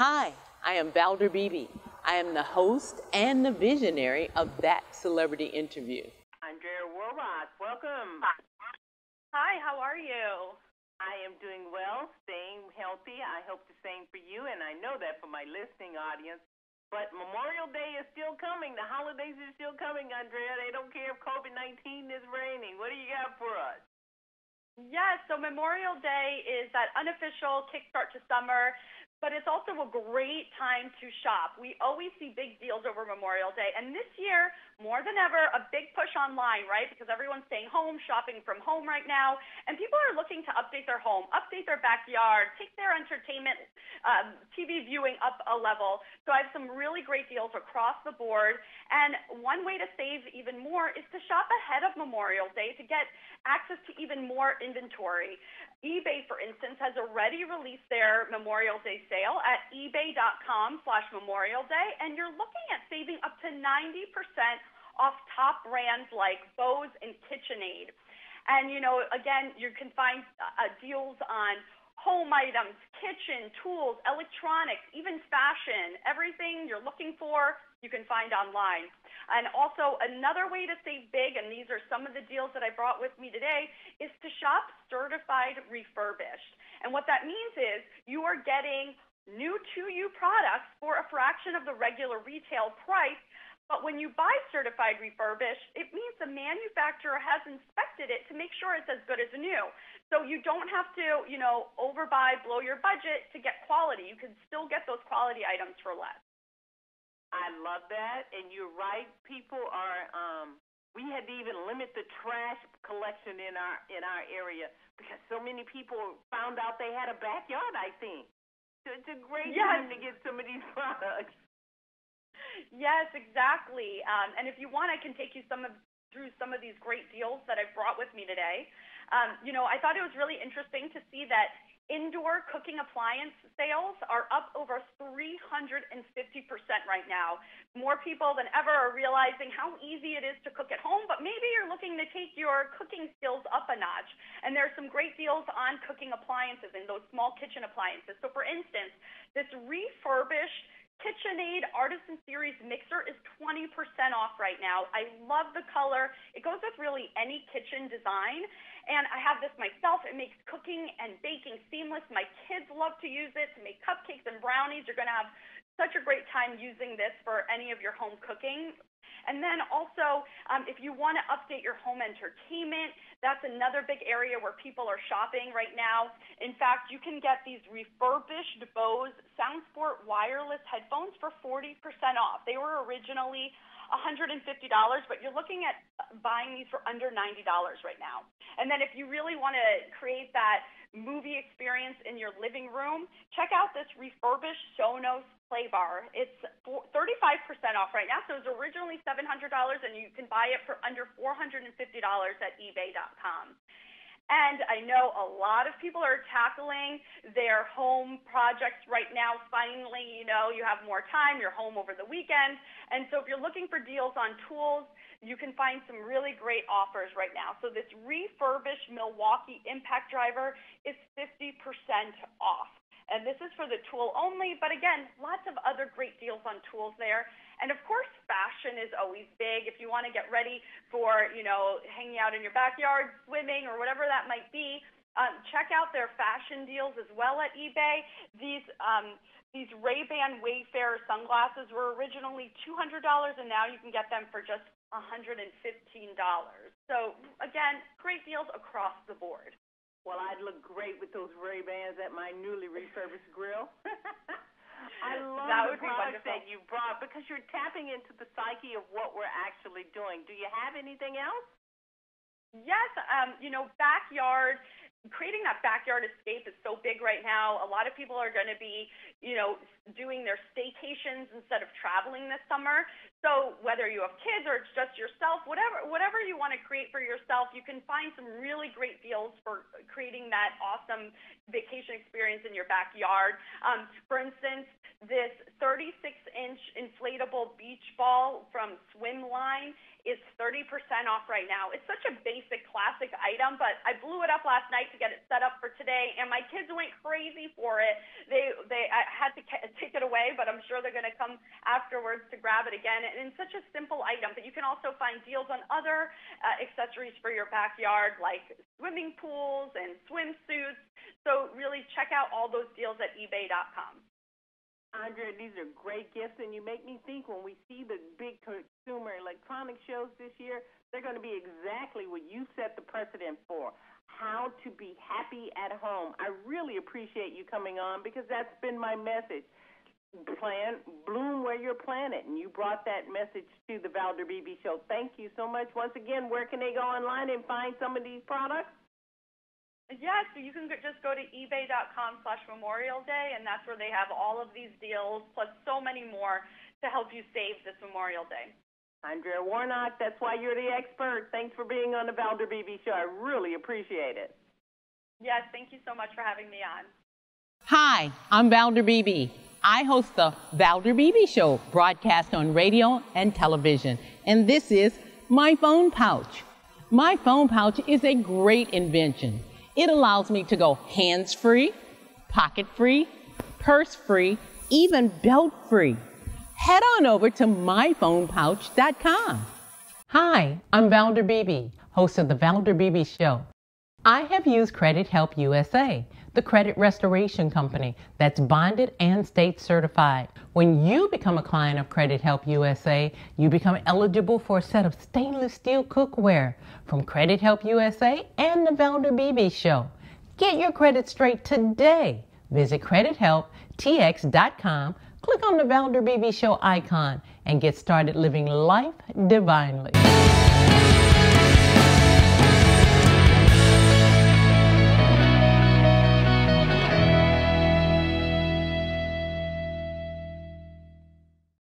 Hi, I am Valder Beebe. I am the host and the visionary of that celebrity interview. Andrea Woroch, welcome. Hi, how are you? I am doing well, staying healthy. I hope the same for you, and I know that for my listening audience. But Memorial Day is still coming. The holidays are still coming, Andrea. They don't care if COVID 19 is reigning. What do you got for us? Yes, so Memorial Day is that unofficial kickstart to summer but it's also a great time to shop. We always see big deals over Memorial Day, and this year, more than ever, a big push online, right? Because everyone's staying home, shopping from home right now, and people are looking to update their home, update their backyard, take their entertainment um, TV viewing up a level. So I have some really great deals across the board, and one way to save even more is to shop ahead of Memorial Day to get access to even more inventory eBay, for instance, has already released their Memorial Day sale at ebay.com slash Memorial Day, and you're looking at saving up to 90% off top brands like Bose and KitchenAid. And, you know, again, you can find uh, deals on home items, kitchen, tools, electronics, even fashion, everything you're looking for, you can find online. And also, another way to save big, and these are some of the deals that I brought with me today, is to shop certified refurbished. And what that means is you are getting new to you products for a fraction of the regular retail price. But when you buy certified refurbished, it means the manufacturer has inspected it to make sure it's as good as new. So you don't have to, you know, overbuy, blow your budget to get quality. You can still get those quality items for less. I love that, and you're right. People are. Um, we had to even limit the trash collection in our in our area because so many people found out they had a backyard. I think so it's a great yes. time to get some of these products. Yes, exactly. Um, and if you want, I can take you some of through some of these great deals that I've brought with me today. Um, you know, I thought it was really interesting to see that Indoor cooking appliance sales are up over 350% right now. More people than ever are realizing how easy it is to cook at home, but maybe you're looking to take your cooking skills up a notch. And there's some great deals on cooking appliances and those small kitchen appliances. So, for instance, this refurbished KitchenAid Artisan Series mixer is 20% off right now. I love the color. It goes with really any kitchen design. And I have this myself. It makes cooking and baking seamless. My kids love to use it to make cupcakes and brownies. You're going to have such a great time using this for any of your home cooking. And then also, um, if you want to update your home entertainment, that's another big area where people are shopping right now. In fact, you can get these refurbished Bose SoundSport wireless headphones for 40% off. They were originally $150, but you're looking at buying these for under $90 right now. And then if you really want to create that movie experience in your living room, check out this refurbished Sonos Playbar. It's 35% off right now. So it was originally $700 and you can buy it for under $450 at ebay.com. And I know a lot of people are tackling their home projects right now. Finally, you know, you have more time, you're home over the weekend. And so if you're looking for deals on tools, you can find some really great offers right now. So this refurbished Milwaukee impact driver is 50% off. And this is for the tool only, but again, lots of other great deals on tools there. And of course, fashion is always big. If you want to get ready for, you know, hanging out in your backyard, swimming, or whatever that might be, um, check out their fashion deals as well at eBay. These um, these Ray-Ban Wayfarer sunglasses were originally $200, and now you can get them for just $115. So again, great deals across the board. Well, I'd look great with those Ray-Bans at my newly refurbished grill. I love that the products that you brought because you're tapping into the psyche of what we're actually doing. Do you have anything else? Yes, um, you know, backyard creating that backyard escape is so big right now. A lot of people are going to be, you know, doing their staycations instead of traveling this summer. So whether you have kids or it's just yourself, whatever whatever you want to create for yourself, you can find some really great deals for creating that awesome vacation experience in your backyard. Um, for instance, this 36-inch inflatable beach ball from Swimline is 30% off right now. It's such a basic classic item, but I blew it up last night to get it set up for today, and my kids went crazy for it. They they I had to take it away, but I'm sure they're going to come afterwards to grab it again. And it's such a simple item, but you can also find deals on other uh, accessories for your backyard, like swimming pools and swimsuits. So really check out all those deals at eBay.com. Andrea, these are great gifts, and you make me think when we see the big consumer electronic shows this year, they're going to be exactly what you set the precedent for how to be happy at home. I really appreciate you coming on because that's been my message. Plan, bloom where you're planted, and you brought that message to the Valder Beebe Show. Thank you so much. Once again, where can they go online and find some of these products? Yes, so you can just go to ebay.com slash Memorial Day, and that's where they have all of these deals, plus so many more to help you save this Memorial Day. Andrea Warnock, that's why you're the expert. Thanks for being on the Valder Beebe Show. I really appreciate it. Yes, thank you so much for having me on. Hi, I'm Valder Beebe. I host the Valder Beebe Show, broadcast on radio and television, and this is my phone pouch. My phone pouch is a great invention. It allows me to go hands free, pocket free, purse free, even belt free. Head on over to myphonepouch.com. Hi, I'm Valder Beebe, host of the Valder Beebe Show. I have used Credit Help USA, the credit restoration company that's bonded and state certified. When you become a client of Credit Help USA, you become eligible for a set of stainless steel cookware from Credit Help USA and the Valder Beebe Show. Get your credit straight today. Visit credithelptx.com, click on the Valder Beebe Show icon, and get started living life divinely.